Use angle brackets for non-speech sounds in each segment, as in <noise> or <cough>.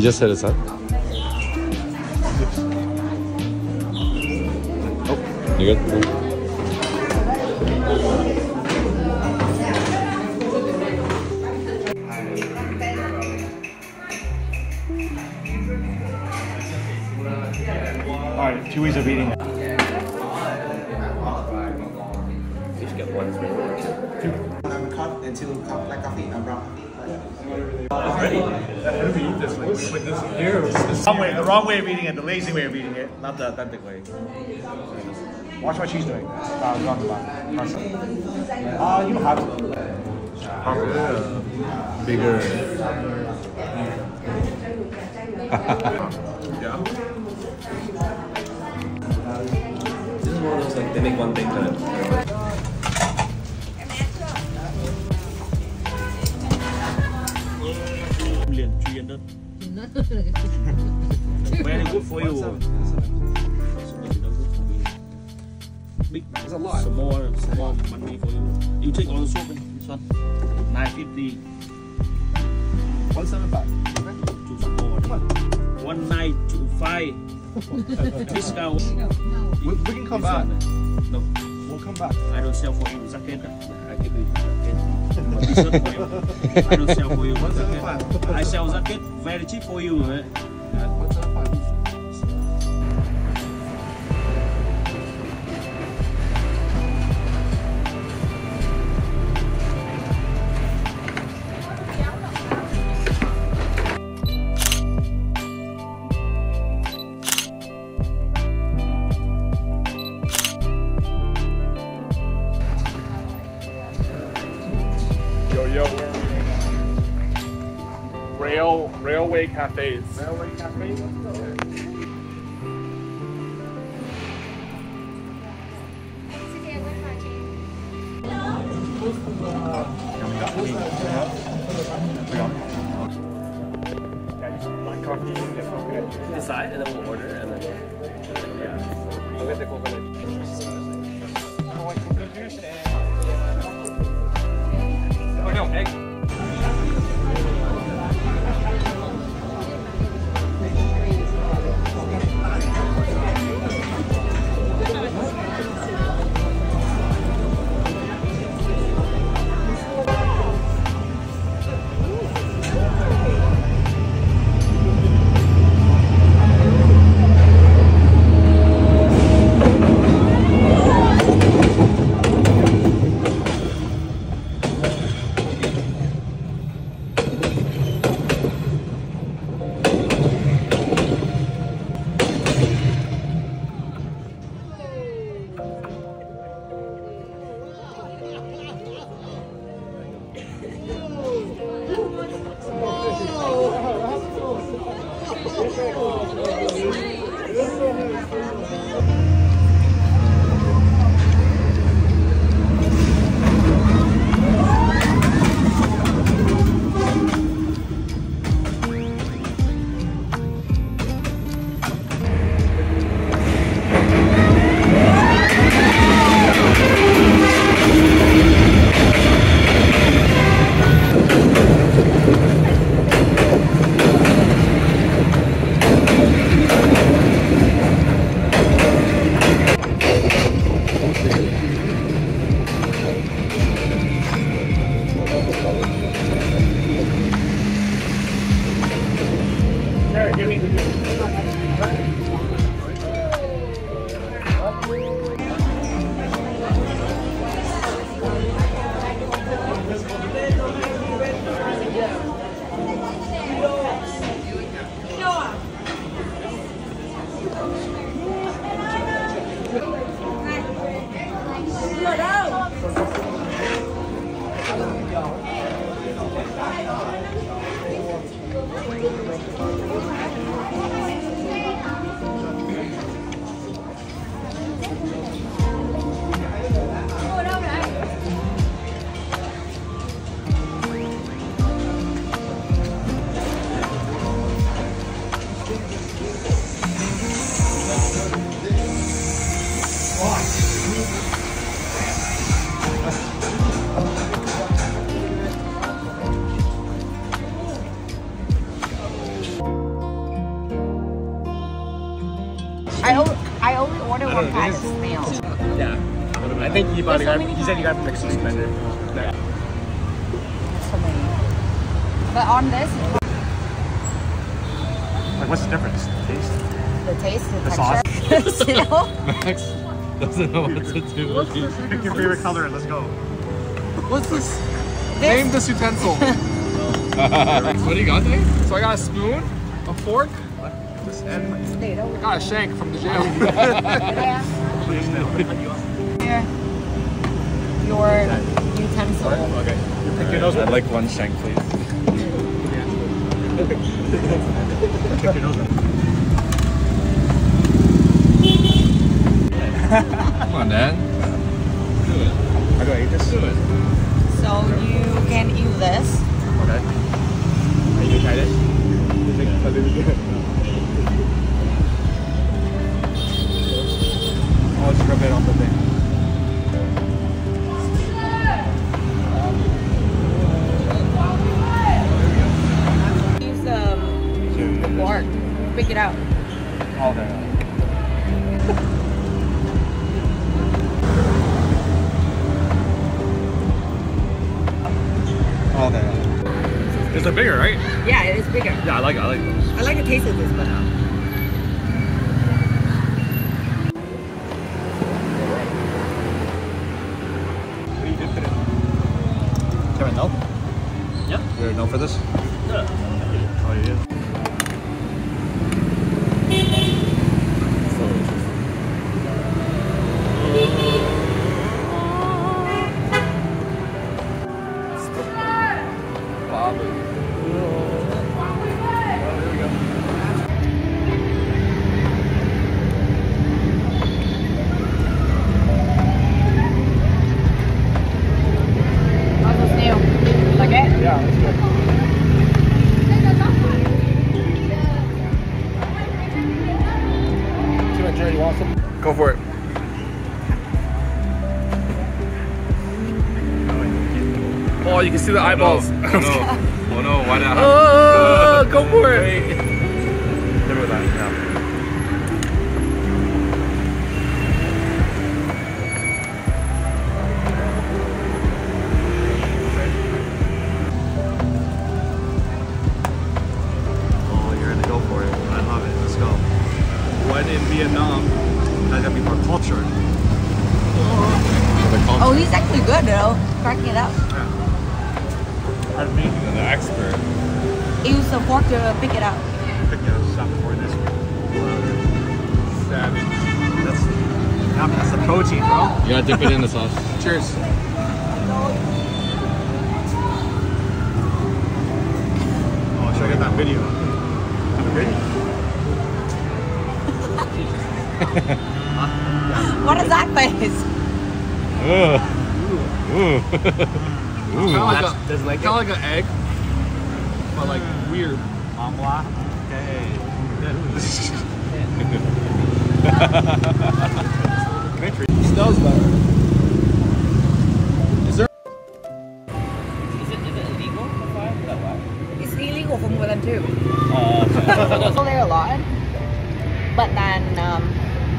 You just set aside. Oh, you good? Alright, two ways of eating it. Just get one. I'm cut until cut like coffee, uh, brown coffee. Wrong way, the wrong way of eating it, the lazy way of eating it, not the authentic way. Watch what she's doing. Uh, I'm talking about. Uh, you don't have to. Bigger. <laughs> This is one of those like they make one thing kind Million, 300. Very good for you. Big, It's a lot. small, small money for you. You take all the soup, eh, this one. 950. 175. Too small. One nine two five. Discount. <laughs> We, we can come back. No, We'll come back. I don't sell for you. I give you zakat. But this one for you. I don't sell for you. Zakat. I sell zakat very cheap for you. Eh? Rail, railway cafes. Railway cafes. Black coffee. Decide and then we'll order and then. Said he got mixed suspended. There's so many. But on this, Like, what's the difference? The Taste? the taste, the, The sauce? <laughs> texture, snail. Max doesn't know what to do with these. Pick your favorite color and let's go. What's this? Name this utensil. <laughs> <laughs> what do you got there? so I got a spoon, a fork, and I got a shank from the jail. Please, no. Here. Your utensil. Pick your nose. I'd like one shank, please. Pick your nose. Come on, Dan. How do I eat this? Do it. So you can eat this. Okay. Are you gonna try this? Oh, just rub it on the thing. The. Pick it out. All there. All there. These are bigger, right? Yeah, it's bigger. Yeah, I like I like those. I like the taste of this, but uh, What do you dip it in? No? Yeah. You're a no for this? Yeah. Oh, you can see the eyeballs. Oh no. Oh no, why not? Oh, go for it. Never that, Pardon me? You're the expert. Use the fork to pick it out. Pick it up, stop before this. Savage. That's, yeah, that's the protein, bro. You gotta dip it in the sauce. <laughs> Cheers. Oh, should I get that video? Have a video? What is <laughs> that face? Ugh. Ooh. <laughs> Kind of like, a, Does like kinda like an egg, but like weird. Mangla. <laughs> Okay. Smells better. Is there? It's illegal for more than two. so there a lot. But then, um,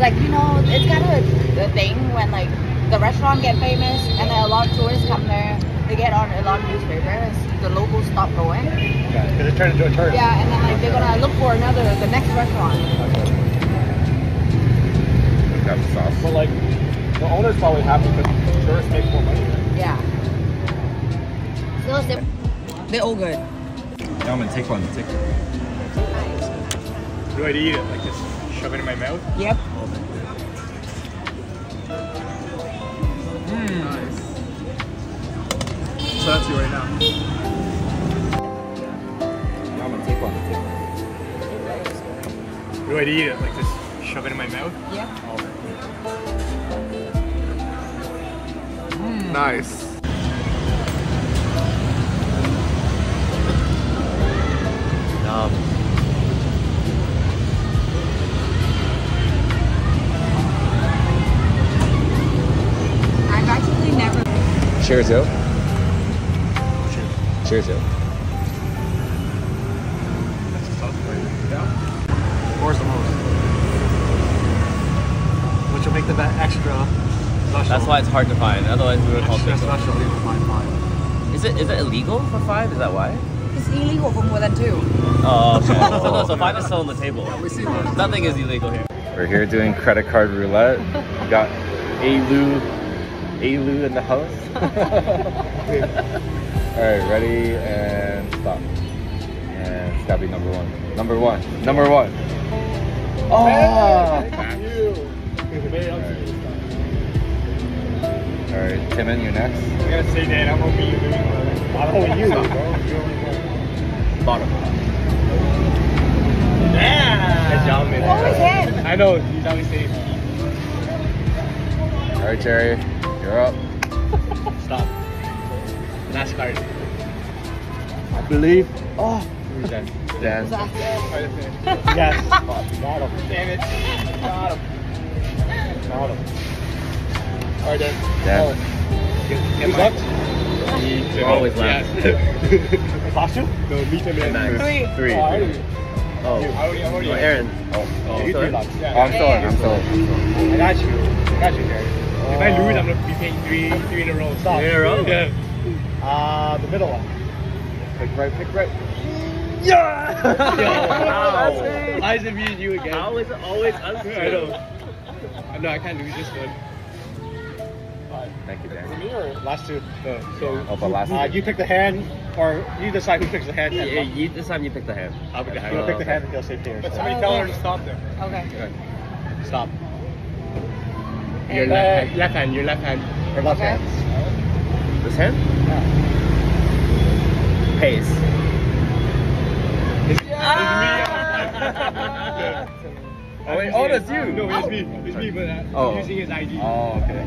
like, you know, it's kind of a, a thing when, like, the restaurant get famous and then a lot of tourists come there. They get on a lot of newspapers. The locals stop going. Yeah, Because it turned into a tourist. Yeah, and then, like, they're gonna look for another, the next restaurant. Got the sauce. But like, the owner's probably happy because tourists make more money. Yeah. Still, they're, they're all good. Yeah, I'm gonna take one. Take one. Do I eat it? Like just shove it in my mouth? Yep. So right now. Yeah, I'm gonna take one. Take one. Do I eat it? Like just shove it in my mouth? Yep. Oh. Nice. Yum. I've actually never. Cheers, yo. Cheers, yo. That's a tough flavor. Yeah? Where's the most? Which will make the bet extra special. That's why it's hard to find. Otherwise, we would call That's it. not illegal to find five. Is it is it illegal for five? Is that why? It's illegal for more than two. Oh, okay. <laughs> so, no, so five is still on the table. Nothing is illegal here. We're here doing credit card roulette. We got Alu, Alu in the house. <laughs> <laughs> All right, ready and stop. And it's gotta be number one. Number one. Number one. Ah! Oh! All right, Timon, you're next. I gotta say that I'm hoping oh, you. I'm hoping you. Bottom. Good job, man. Always him. I know. He's always safe. All right, Jerry, you're up. <laughs> Stop. Last card. I believe. Oh. Who's that? Dan. Yes. <laughs> Got him. Damn it. Got him. Got him. Alright then. Dan. Oh. Who's up? You're always last. Yes. <laughs> Costume? No, meet him in Max. Three. Three. Oh, I already. Oh, I already. I already. oh Aaron. Oh, oh You still three in? lots. oh, I'm still in. I'm still in. I got you. I got you, Jerry. If I lose, I'm gonna be paying three, three in a row. Stop. Three in a row? Yeah. Uh, the middle one. Pick right. Pick right. Yeah! Yo, Eyes of me and you again. How is it always us? I know. No, I can't lose this one. Thank you, Dan. Last two? No. So. Oh, but last Uh, two. you pick the hand, or you decide who picks the hand. Yeah, and you, this time you pick the hand. I'll pick the hand. You'll pick the okay. hand and he'll say pairs. But somebody tell her to stop there. Okay. Stop. Your left hand. Left hand. Your left hand. Your left Okay. hand. This hand? Pace. Oh, <laughs> wait, oh, that's you. No, it's me. It's me, but uh, Oh. I'm using his ID. Oh, okay.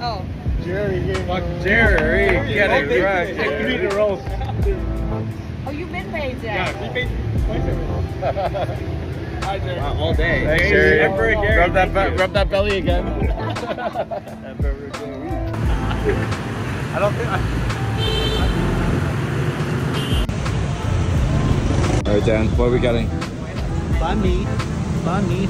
Oh. Jerry, fuck Jerry, get it right. Take three in a row. Oh, you've been paid Yeah, he paid twice already. <laughs> Hi, Jerry. Wow, all day. Thanks, Jerry. Emperor Gary, Rub that, thank be- rub that belly again. <laughs> I don't think. I, All right, Dan, what are we getting? Bunny. Bunny.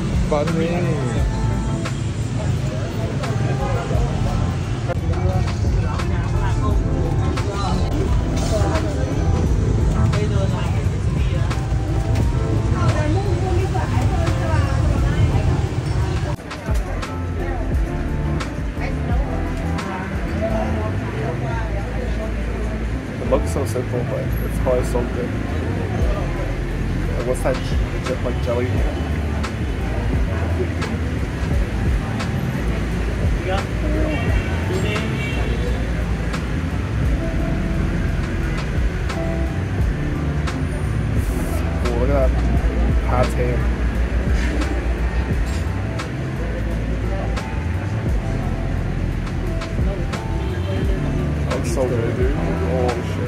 It looks so simple, but it's probably so What's that? j- Like jelly? Oh, look so good, dude. Holy shit.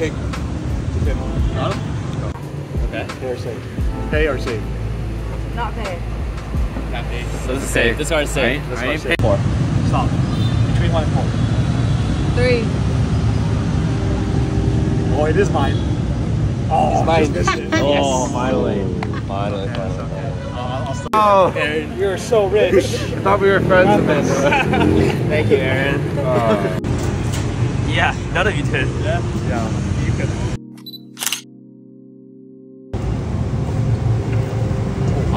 Wrong pick. Okay. Pay or save. Pay or save. Not paid. Not pay. So this is safe. This card is safe. This I one ain't safe. paid for. Stop. Between one and four. Three. Oh, it is mine. Oh, it's mine. Just missed it. <laughs> Oh, finally. Finally, finally. Uh, I'll, I'll. Oh, Aaron, you're so rich. <laughs> I thought we were friends, Amanda. <laughs> Thank you, Aaron. Oh. Yeah, none of you did. yeah. Yeah.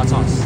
Hot sauce.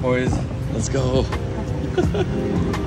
Boys. Let's go. <laughs>